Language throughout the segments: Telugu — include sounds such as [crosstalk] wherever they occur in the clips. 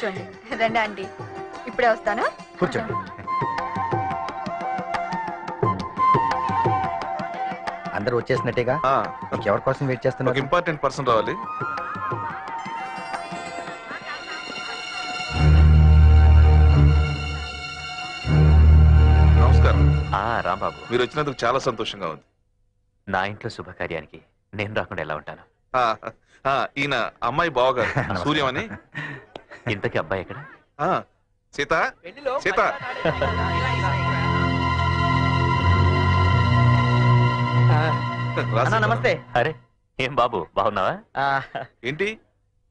కూర్చోండి. రండి ఆంటీ. ఇప్పుడే వస్తాను. కూర్చోండి. అందరూ వచ్చేసినట్టేగా? ఆ, ఎవరి కోసం వెయిట్ చేస్తున్నారు? ఇంపార్టెంట్ పర్సన్ రావాలి. నమస్కారం. ఆ రాంబాబు. మీరు వచ్చినందుకు చాలా సంతోషంగా ఉంది. నా ఇంట్లో శుభకార్యానికి నేను రాకుండా ఎలా ఉంటాను? ఆ, ఆ, ఈయన అమ్మాయి బావగారు [laughs] సూర్యం అని ఇంతకీ అబ్బాయి ఎక్కడ? ఆ, సీత సీత. రా అన్నా సీత. నమస్తే. అరే ఏం బాబు బాగున్నావా? ఆ, ఏంటి?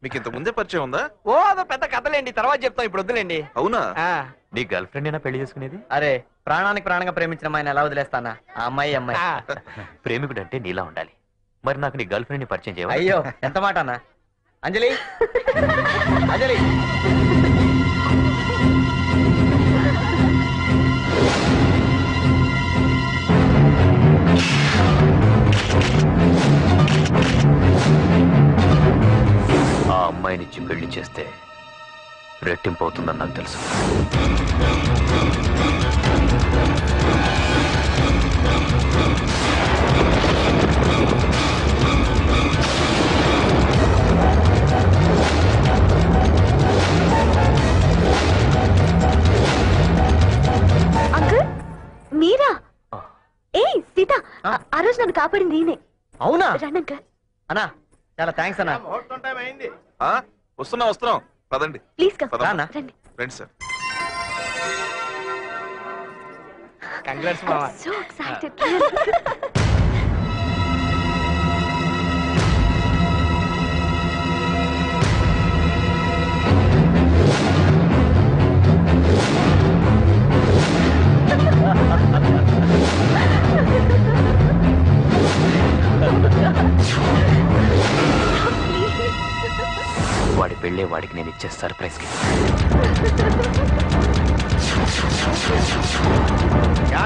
మీకు ఇంత ముందే పరిచయం ఉందా? ఓ అదో పెద్ద కథలేండి. తర్వాత చెప్తాం ఇప్పుడు వద్దులేండి. అవునా? ఆ, నీ గర్ల్ ఫ్రెండ్ అయినా పెళ్ళి చేసుకునేది? అరే ప్రాణానికి ప్రాణంగా ప్రేమించిన అమ్మాయిని ఎలా వదిలేస్తానా? ఆ అమ్మాయి ఈ అమ్మాయి. ప్రేమికుడు అంటే నీలా ఉండాలి. మరి నాకు నీ గర్ల్ ఫ్రెండ్ని పరిచయం చేయవా? అయ్యో ఎంత మాట అన్న? అంజలి? అంజలి? ఆ అమ్మాయినిచ్చి పెళ్ళి చేస్తే రెట్టింపు అవుతుందని నాకు తెలుసు. ఆ. రోజు నన్ను కాపాడింది ఈయనే. అవునా? రండి అంకుల్ అన్నా చాలా థ్యాంక్స్ అన్నా. ఆ, వస్తున్నాం వస్తున్నాం. పదండి. Please come. పదమ్మా. రానా? రండి. రండి సార్. కంగ్రాట్స్ మామ. సో ఎక్సైటెడ్ [laughs] వాడి పెళ్ళే వాడికి నేను ఇచ్చే సర్ప్రైజ్కి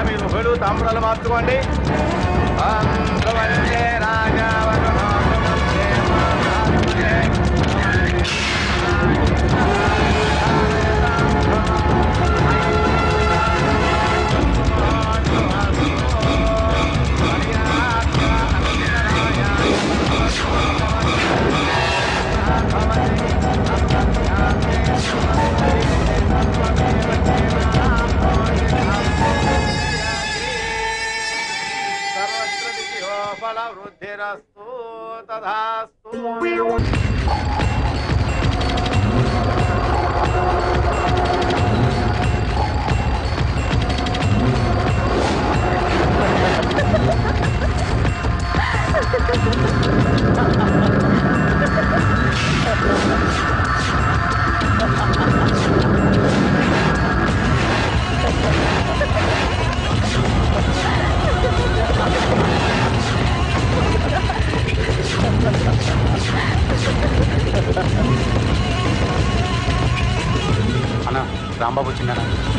మీరు హోడు తాంబూలాలు మార్చుకోండి ఆంధ్రవందే We. तथास्तु Ha ha ha ha! Rambabu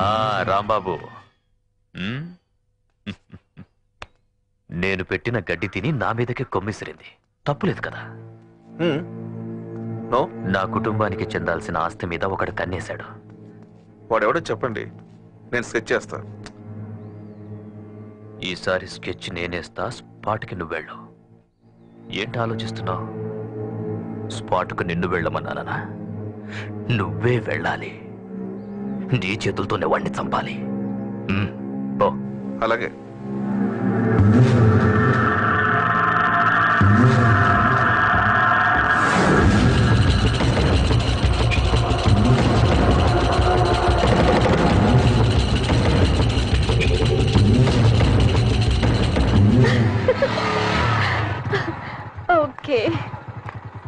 ఆ రాంబాబు. నేను పెట్టిన గడ్డి తిని నా మీదకి కొమ్మిసిరింది. తప్పులేదు కదా. నో. నా కుటుంబానికి చెందాల్సిన ఆస్తి మీద ఒకడు కన్నేశాడు వాడెవడో చెప్పండి. నేను స్కెచ్ చేస్తా. ఈసారి స్కెచ్ నేనేస్తా స్పాట్కి నువ్వు వెళ్ళు. ఏంటి ఆలోచిస్తున్నావు? స్పాట్కు నిన్ను వెళ్ళమన్నానా నువ్వే వెళ్ళాలి. నీ చేతులతోనే వాడిని చంపాలి. అలాగే.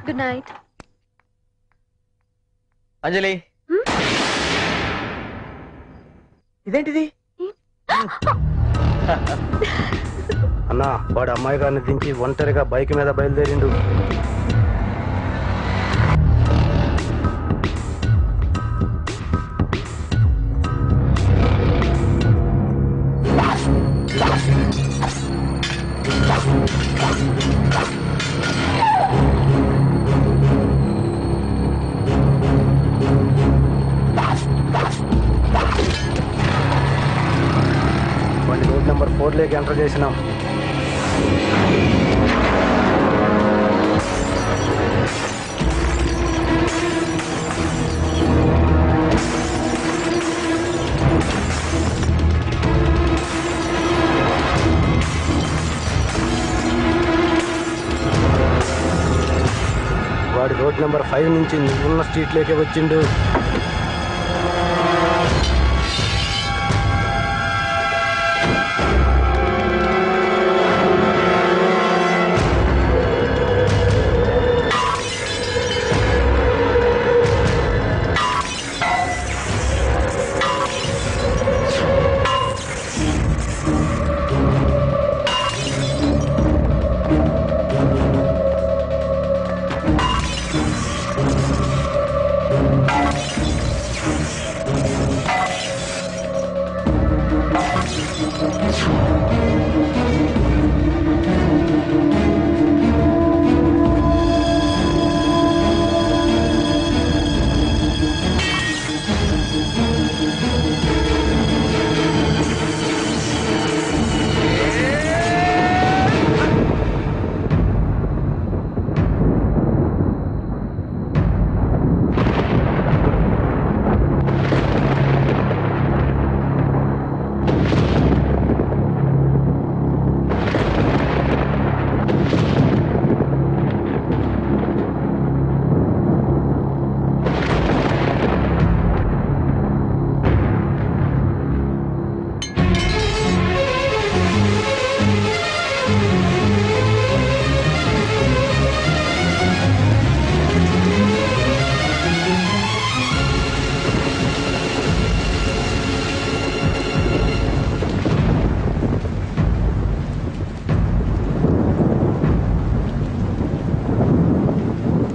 Good night Anjali. హ్మ్? ఇదేంటిది? ఏంటి [laughs] అన్నా వాడు అమ్మాయి గారిని దించి ఒంటరిగా బైక్ మీద బయలుదేరిండు. రోడ్ ఎంటర్ చేసినాం. వాడి రోడ్ నెంబర్ ఫైవ్ నుంచి ఉన్న స్ట్రీట్లోకి వచ్చిండు.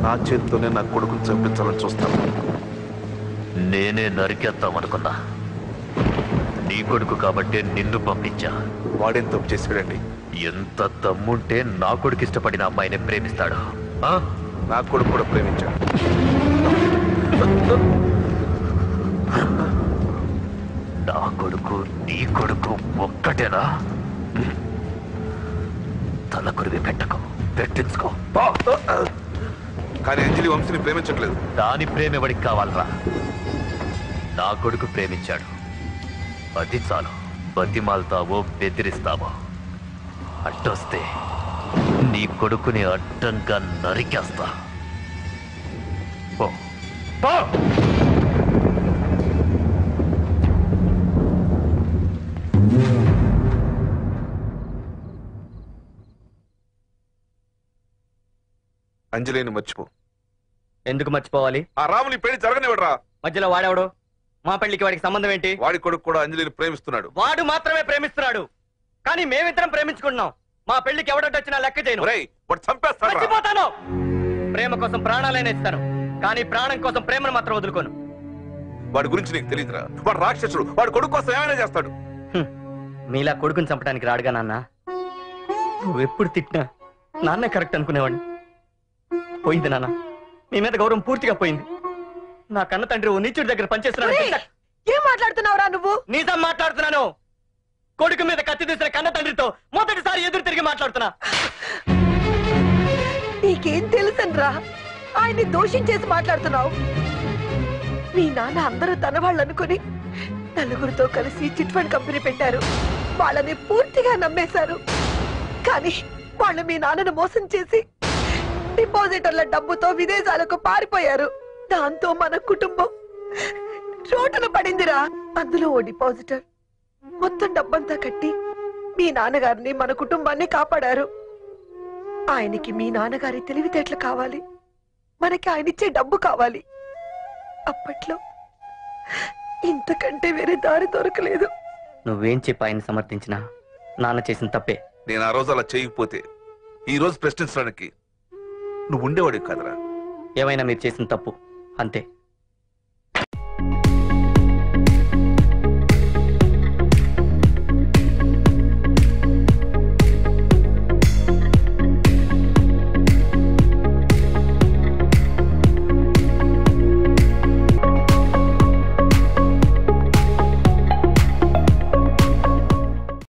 నా చేతితోనే నా కొడుకుని చంపించాలని చూస్తాను. నేనే నరికేద్దామనుకున్నా. నీ కొడుకు కాబట్టే నిన్ను పంపించా. వాడేం తప్పు చేశాడండి? ఎంత దమ్ముంటే నా కొడుకు ఇష్టపడిన అమ్మాయిని ప్రేమిస్తాడు. ఆ? నా కొడుకు కూడా ప్రేమించాడు. నా కొడుకు నీ కొడుకు ఒక్కటేనా? తల కొరివి పెట్టకు పెట్టించుకో. పో. కానీ అంజలి వంశీని ప్రేమించట్లేదు. దాని ప్రేమ ఎవడికి కావాలరా? నా కొడుకు ప్రేమించాడు. అది చాలు. బతిమాలతావో బెదిరిస్తావో. అడ్డొస్తే నీ కొడుకుని అడ్డంగా నరికేస్తా. పో. పో. అంజలిని మర్చిపో. ఎందుకు మర్చిపోవాలి? ఆ రాముని పెళ్ళి జరగనివ్వడరా. మధ్యలో వాడెవడు? మా పెళ్ళికి వాడికి సంబంధం ఏంటి? వాడి కొడుకు కూడా అంజలిని ప్రేమిస్తున్నాడు. వాడు మాత్రమే ప్రేమిస్తున్నాడు. కానీ మేమిద్దరం ప్రేమించుకుంటున్నాం. మా పెళ్ళికి ఎవడొడ్డు వచ్చినా లెక్క చేయను. ఒరేయ్ వాడు చంపేస్తాడు చచ్చిపోతాను ప్రేమ కోసం ప్రాణాలైనా ఇస్తాను. కానీ ప్రాణం కోసం ప్రేమను మాత్రం వదులుకోను. వాడి గురించి నీకు తెలియదురా వాడు రాక్షసుడు. వాడు కొడుకు కోసం ఏమైనా చేస్తాడు. హ్మ్. మీలా కొడుకుని చంపడానికి రాడుగా నాన్న? నువ్వెప్పుడు తిట్టినా నాన్నే కరెక్ట్ అనుకునేవాడిని. పోయింది నాన్న. మీ మీద గౌరవం పూర్తిగా పోయింది. నా కన్న తండ్రి ఓ నీచుడి దగ్గర పనిచేస్తున్నాడు? ఏం మాట్లాడుతున్నావురా నువ్వు? నిజం మాట్లాడుతున్నాను. కొడుకు మీద కత్తి తీసిన కన్న తండ్రితో మొదటిసారి ఎదురు తిరిగి మాట్లాడుతున్నా. నీకేం తెలుసనరా? ఆయన్ని దోషించేసి మాట్లాడుతున్నావు. మీ నాన్న అందరూ తన వాళ్ళు అనుకుని నలుగురితో కలిసి చిట్ ఫండ్ కంపెనీ పెట్టారు. వాళ్ళని పూర్తిగా నమ్మేశారు. కానీ వాళ్ళు మీ నాన్నను మోసం చేసి డిపాజిటర్ల డబ్బుతో విదేశాలకు పారిపోయారు. దాంతో మన కుటుంబం చోటున పడిందిరా. అందులో ఓ డిపాజిటర్. మొత్తం డబ్బంతా కట్టి మీ నాన్నగారిని మన కుటుంబాన్ని కాపాడారు. ఆయనకి మీ నాన్నగారి తెలివితేటలు కావాలి. మనకి ఆయన ఇచ్చే డబ్బు కావాలి. అప్పట్లో ఇంతకంటే వేరే దారి దొరకలేదు. నువ్వేం చెప్పి ఆయన్ని సమర్థించినా నాన్న చేసిన తప్పే. నేను ఆ రోజు అలా చేయకపోతే ఈ రోజు ప్రశ్నించడానికి నువ్వు ఉండేవాడివి కదరా. ఏమైనా మీరు చేసిన తప్పు అంతే.